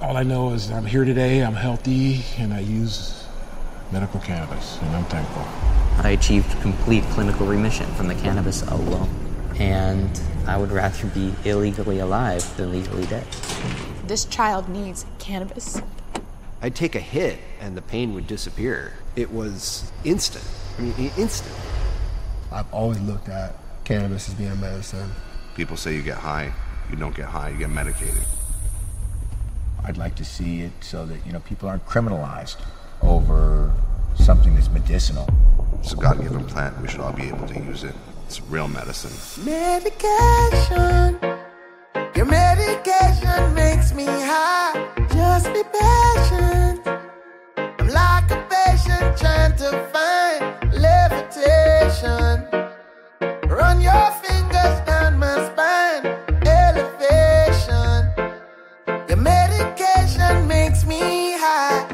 All I know is I'm here today, I'm healthy, and I use medical cannabis, and I'm thankful. I achieved complete clinical remission from the cannabis alone. And I would rather be illegally alive than legally dead. This child needs cannabis. I'd take a hit and the pain would disappear. It was instant. I mean, instant. I've always looked at cannabis as being a medicine. People say you get high. You don't get high, you get medicated. I'd like to see it so that, you know, people aren't criminalized over something that's medicinal. It's a God given plant. We should all be able to use it. It's real medicine. Medication. Your medication makes me high. Medication makes me high.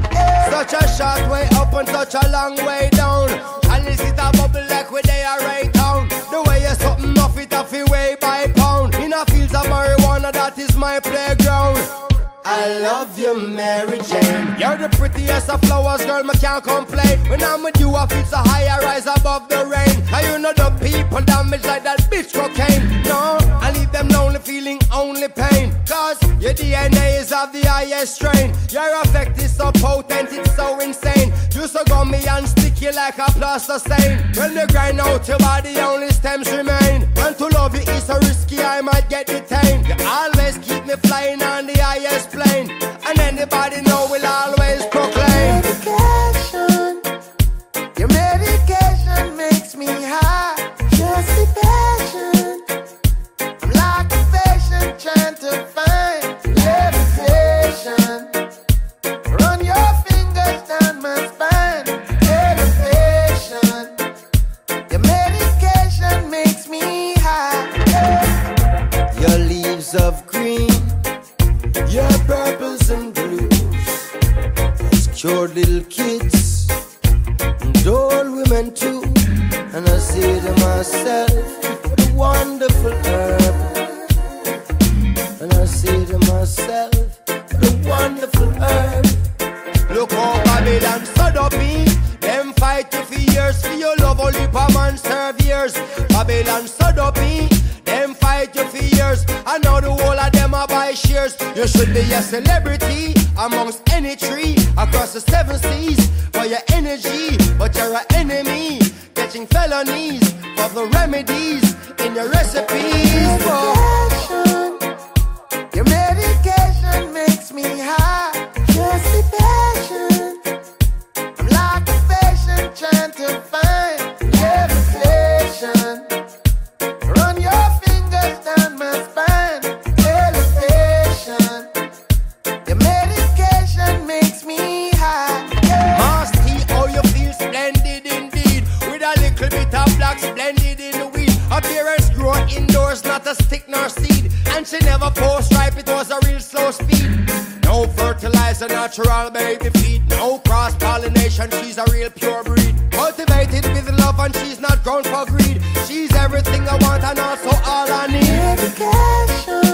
Such a short way up and such a long way down. And this is a bubble like where they are right down. The way you something off it off it way by pound. In a fields of marijuana, that is my playground. I love you, Mary Jane. You're the prettiest of flowers, girl, me can't complain. When I'm with you, I feel so high, I rise above the rain. And you know the people damage like that bitch cocaine. No, I leave them lonely, feeling only pain. Cause your DNA is of the highest strain. Your effect is so potent, it's so insane. You so gummy and sticky like a plaster stain. When you grind out your body, only stems remain. Of green, your purples and blues. It's cured little kids and old women too. And I say to myself, what a wonderful herb. And I say to myself, what a wonderful herb. Look how Babylon stood up in. Them fight for years for your love, only a man serve years. Babylon stood up in. Buy shares. You should be a celebrity amongst any tree across the seven seas for your energy, but you're an enemy. Catching felonies for the remedies in your recipes. A stick nor seed. And she never post stripe, it was a real slow speed. No fertilizer, natural baby feed. No cross pollination, she's a real pure breed. Cultivated with love, and she's not grown for greed. She's everything I want and also all I need. Medication.